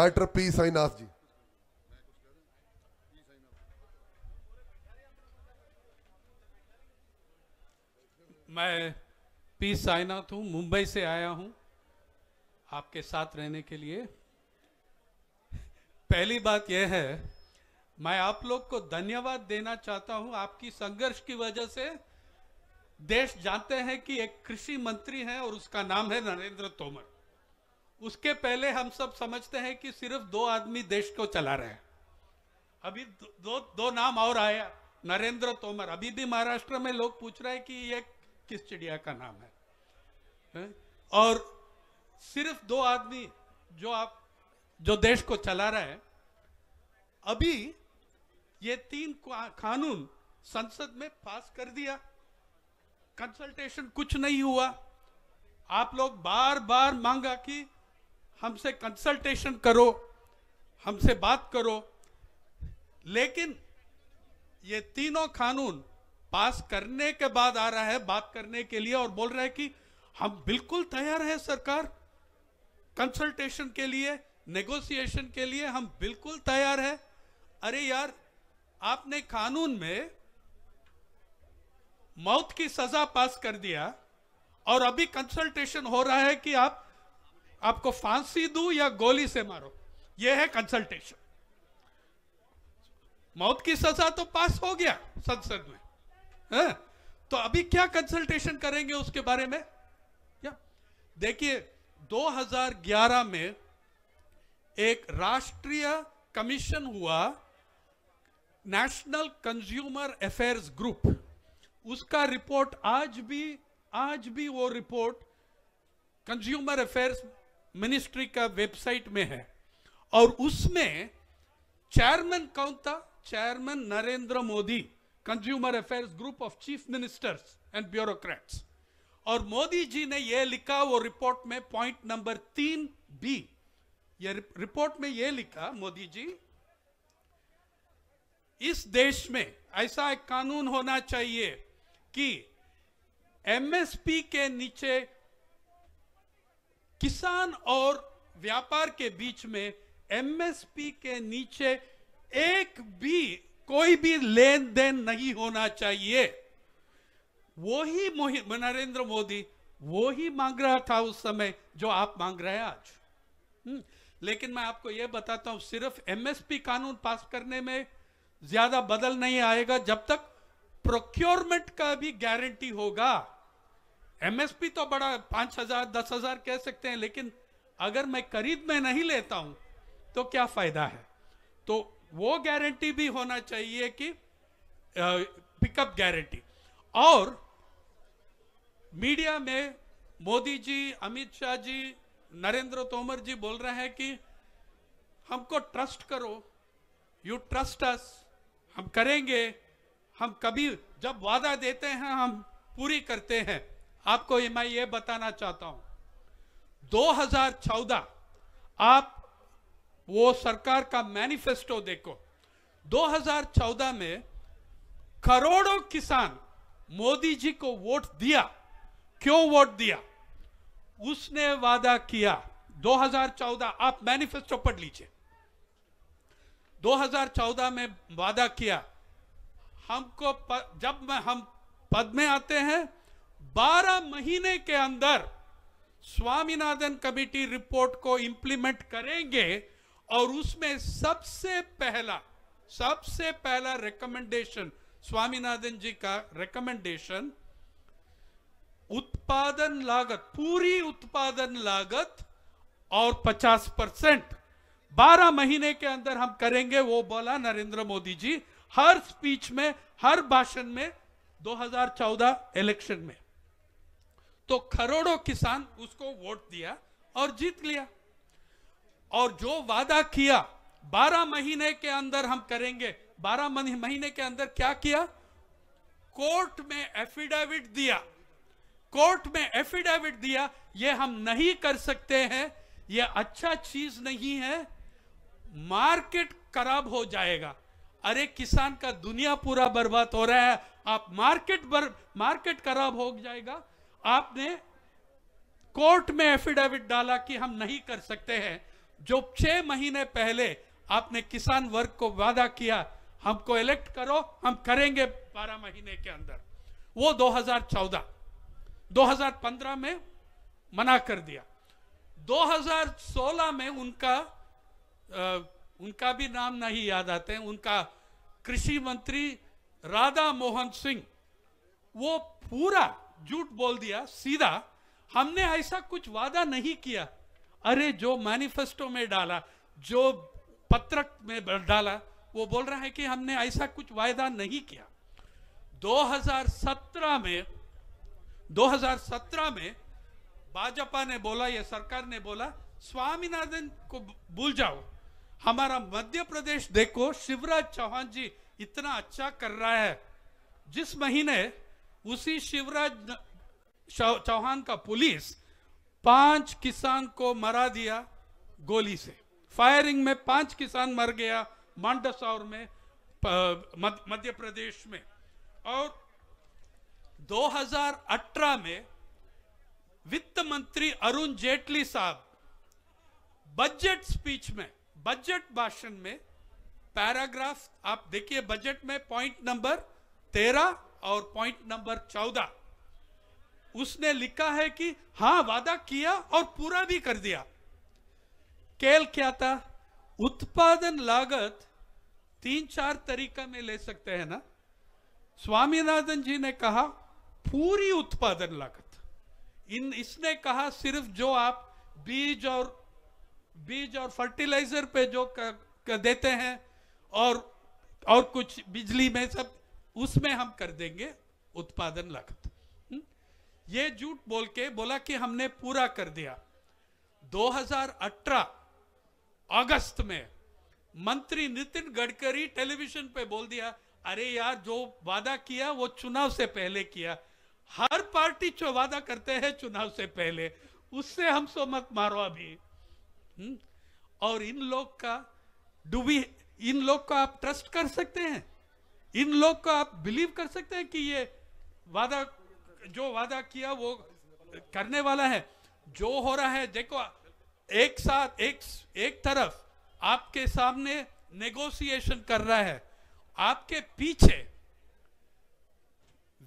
Doctor P Sainath जी। मैं P Sainath हूँ, मुंबई से आया हूँ आपके साथ रहने के लिए। पहली बात यह है, मैं आप लोग को धन्यवाद देना चाहता हूँ। आपकी संघर्ष की वजह से देश जानते हैं कि एक कृषि मंत्री है और उसका नाम है नरेंद्र तोमर। उसके पहले हम सब समझते हैं कि सिर्फ़ दो आदमी देश को चला रहे हैं। अभी दो दो, नाम और आया नरेंद्र तोमर। अभी भी महाराष्ट्र में लोग पूछ रहे हैं कि ये किस चिड़िया का नाम है, है? और सिर्फ़ दो आदमी जो आप जो देश को चला रहे हैं अभी ये तीन कानून संसद में पास कर दिया। कंसल्टेशन कुछ नहीं हुआ। आप लोग बार बार मांगा कि हमसे कंसल्टेशन करो, हमसे बात करो। लेकिन ये तीनों कानून पास करने के बाद आ रहा है, बात करने के लिए और बोल रहा है कि हम बिल्कुल तैयार है सरकार। कंसल्टेशन के लिए नेगोशिएशन के लिए हम बिल्कुल तैयार है। अरे यार, आपने कानून में मौत की सजा पास कर दिया और अभी कंसल्टेशन हो रहा है कि आप आपको फांसी दू या गोली से मारो यह है कंसल्टेशन मौत की सजा तो पास हो गया संसद में, है? तो अभी क्या कंसल्टेशन करेंगे उसके बारे में? क्या देखिए 2011 में एक राष्ट्रीय कमीशन हुआ नेशनल कंज्यूमर अफेयर्स ग्रुप उसका रिपोर्ट आज भी आज भी वो रिपोर्ट कंज्यूमर अफेयर्स मिनिस्ट्री का वेबसाइट में है और उसमें चेयरमैन कौन था? Chairman Narendra Modi consumer affairs group of chief ministers and bureaucrats और मोदी जी ने यह लिखा, वो रिपोर्ट में पॉइंट नंबर तीन बी ये रिपोर्ट में यह लिखा मोदी जी, इस देश में ऐसा एक कानून होना चाहिए कि एमएसपी के नीचे किसान और व्यापार के बीच में एमएसपी के नीचे एक भी कोई भी लेन देन नहीं होना चाहिए। वो ही नरेंद्र मोदी वो ही मांग रहा था उस समय जो आप मांग रहे हैं आज। हम्म, लेकिन मैं आपको यह बताता हूँ सिर्फ़ एमएसपी कानून पास करने में ज़्यादा बदल नहीं आएगा जब तक प्रोक्योरमेंट का भी गारंटी होगा। एमएसपी तो बड़ा पाँच हज़ार, दस हज़ार कह सकते हैं, लेकिन अगर मैं खरीद में नहीं लेता हूँ तो क्या फ़ायदा है? तो वो गारंटी भी होना चाहिए कि पिकअप गारंटी और मीडिया में मोदी जी, अमित शाह जी, नरेंद्र तोमर जी बोल रहे हैं कि हमको ट्रस्ट करो। यू ट्रस्ट अस हम करेंगे। हम कभी जब वादा देते हैं, हम पूरी करते हैं। आपको ये मैं ये बताना चाहता हूँ। 2014 आप वो सरकार का मैनिफेस्टो देखो। 2014 में करोड़ों किसान मोदी जी को वोट दिया। क्यों वोट दिया? उसने वादा किया 2014 आप मैनिफेस्टो पढ़ लीजिए। 2014 में वादा किया हमको प, जब मैं हम पद में आते हैं 12 महीने के अंदर स्वामीनाथन कमेटी रिपोर्ट को इंप्लीमेंट करेंगे और उसमें सबसे पहला सबसे पहला रिकमेंडेशन स्वामीनाथन जी का रिकमेंडेशन उत्पादन लागत, पूरी उत्पादन लागत और 50 परसेंट। बारह महीने के अंदर हम करेंगे, वो बोला नरेंद्र मोदी जी, हर स्पीच में, हर भाषण में 2014 इलेक्शन में। तो करोड़ों किसान उसको वोट दिया और जीत लिया। और जो वादा किया 12 महीने के अंदर हम करेंगे। 12 महीने के अंदर क्या किया? कोर्ट में एफिडेविट दिया। कोर्ट में एफिडेविट दिया, ये हम नहीं कर सकते हैं, ये अच्छा चीज़ नहीं है। मार्केट खराब हो जाएगा। अरे, किसान का दुनिया पूरा बर्बाद हो रहा है। आप मार्केट बर मार्केट खराब हो जाएगा। आपने कोर्ट में एफिडेविट डाला कि हम नहीं कर सकते हैं। जो छह महीने पहले आपने किसान वर्ग को वादा किया हमको इलेक्ट करो हम करेंगे बारह महीने के अंदर। वो 2014 2015 में मना कर दिया। 2016 में उनका आ, उनका भी नाम नहीं याद आते हैं। उनका कृषि मंत्री राधा मोहन सिंह वो पूरा झूठ बोल दिया, सीधा, हमने ऐसा कुछ वादा नहीं किया। अरे, जो मैनिफेस्टो में डाला, जो पत्रक में डाला, वो बोल रहा है कि हमने ऐसा कुछ वायदा नहीं किया। 2017 में 2017 में भाजपा ने बोला, ये सरकार ने बोला, स्वामीनाथन को भूल जाओ। हमारा मध्य प्रदेश देखो, शिवराज चौहान जी इतना अच्छा कर रहा है। जिस महीने उसी शिवराज चौहान का पुलिस पाँच किसान को मरा दिया गोली से। फायरिंग में पाँच किसान मर गया मांडसौर में मध्य प्रदेश में। और 2018 में वित्त मंत्री अरुण जेटली साहब बजट स्पीच में, बजट भाषण में, पैराग्राफ, आप देखिए बजट में पॉइंट नंबर तेरह और पॉइंट नंबर चौदह। उसने लिखा है कि हाँ वादा किया और पूरा भी कर दिया। केल क्या था? उत्पादन लागत तीन चार तरीका में ले सकते हैं ना? स्वामीनाथन जी ने कहा पूरी उत्पादन लागत। इन इसने कहा सिर्फ़ जो आप बीज और बीज और फर्टिलाइज़र पे जो कर, कर देते हैं और और कुछ बिजली में सब उसमें हम कर देंगे उत्पादन लागत। हम्म? ये झूठ बोल के बोला कि हमने पूरा कर दिया। 2018 अगस्त में मंत्री नितिन गडकरी टेलीविज़न पे बोल दिया, अरे यार, जो वादा किया, वो चुनाव से पहले किया। हर पार्टी जो वादा करते हैं, चुनाव से पहले। उससे हम सो मत मारो अभी। हम्म? और इन लोग का डूबी, इन लोग को आप ट्रस्ट कर सकते हैं। इन लोग को आप बिलीव कर सकते हैं कि ये वादा, जो वादा किया वो करने वाला है। जो हो रहा है, देखो, एक साथ, एक एक तरफ़ आपके सामने नेगोशिएशन कर रहा है। आपके पीछे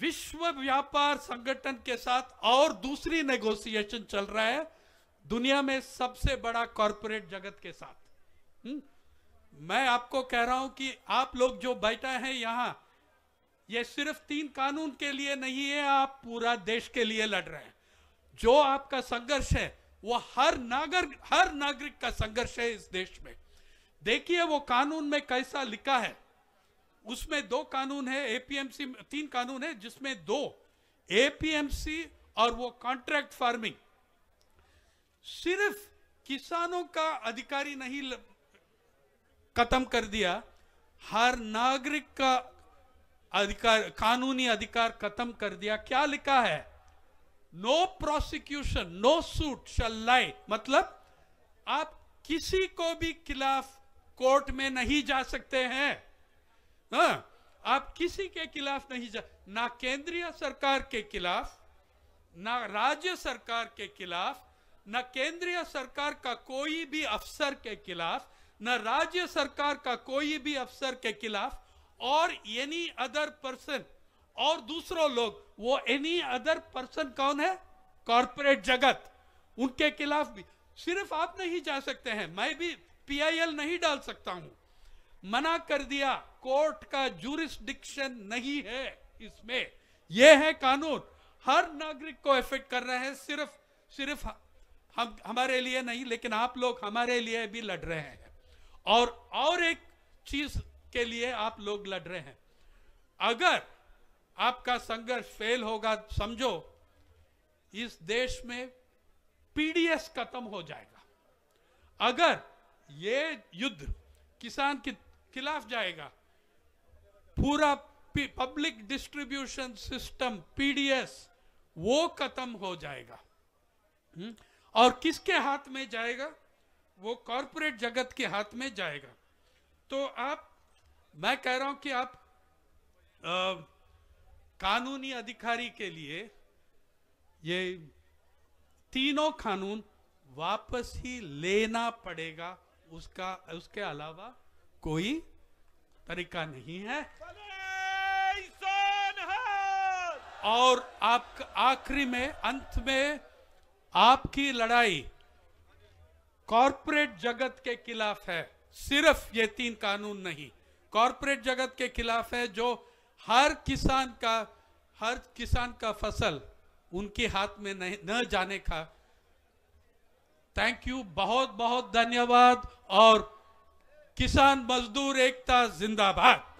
विश्व व्यापार संगठन के साथ और दूसरी नेगोशिएशन चल रहा है दुनिया में सबसे बड़ा कॉरपोरेट जगत के साथ। हुँ? मैं आपको कह रहा हूँ कि आप लोग जो बैठा है यहाँ, ये सिर्फ़ तीन कानून के लिए नहीं है, आप पूरा देश के लिए लड़ रहे हैं। जो आपका संघर्ष है, वो हर नागरिक हर नागरिक का संघर्ष है इस देश में। देखिए वो कानून में कैसा लिखा है। उसमें दो कानून है एपीएमसी तीन कानून है, जिसमें दो एपीएमसी और वो कॉन्ट्रैक्ट फ़ार्मिंग सिर्फ़ किसानों का अधिकारी नहीं खत्म कर दिया, हर नागरिक का अधिकार, कानूनी अधिकार खत्म कर दिया। क्या लिखा है? No prosecution no suit shall lie मतलब आप किसी को भी खिलाफ कोर्ट में नहीं जा सकते हैं। हा? आप किसी के खिलाफ नहीं जा, ना केंद्रीय सरकार के खिलाफ, ना राज्य सरकार के खिलाफ, ना केंद्रीय सरकार का कोई भी अफसर के खिलाफ न राज्य सरकार का कोई भी अफसर के खिलाफ, और एनी अदर पर्सन और दूसरों लोग, वो एनी अदर पर्सन कौन है? कॉरपोरेट जगत। उनके खिलाफ भी। सिर्फ़ आप नहीं जा सकते हैं, मैं भी पीआईएल नहीं डाल सकता हूँ। मना कर दिया, कोर्ट का जूरिस्डिक्शन नहीं है इसमें। यह है कानून। हर नागरिक को इफ़ेक्ट कर रहे हैं, सिर्फ़ सिर्फ़ हम, हमारे लिए नहीं, लेकिन आप लोग हमारे लिए भी लड़ रहे हैं। और और एक चीज़ के लिए आप लोग लड़ रहे हैं अगर आपका संघर्ष फेल होगा, समझो, इस देश में पीडीएस खत्म हो जाएगा अगर ये युद्ध किसान के खिलाफ जाएगा, पूरा पब्लिक डिस्ट्रीब्यूशन सिस्टम पीडीएस वो खत्म हो जाएगा हुँ? हम्म? और किसके हाथ में जाएगा वो कॉरपोरेट जगत के हाथ में जाएगा। तो आप मैं कह रहा हूँ कि आप आ, कानूनी अधिकारी के लिए ये तीनों कानून वापस ही लेना पड़ेगा। उसका उसके अलावा कोई तरीका नहीं है। और आप आखिरी में अंत में आपकी लड़ाई कॉरपोरेट जगत के खिलाफ है। सिर्फ़ ये तीन कानून नहीं। कॉरपोरेट जगत के खिलाफ है जो हर किसान का, हर किसान का फ़सल उनके हाथ में नहीं, न जाने का। थैंक यू बहुत बहुत धन्यवाद। और किसान मजदूर एकता जिंदाबाद।